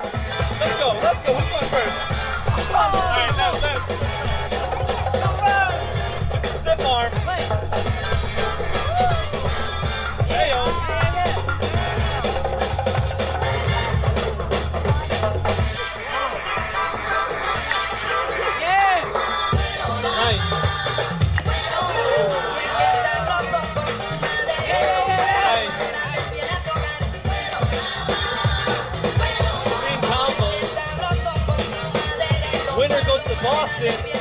Let's go. Let's go. Who's going first? Goes to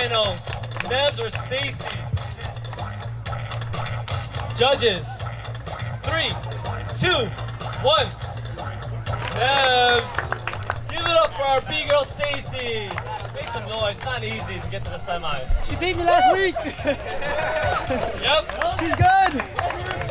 finals? Nebz or Stacy? Judges. Three, two, one. Nebz. Give it up for our B girl Stacy. Make some noise. It's not easy to get to the semis. She beat me last week. Yep. She's good.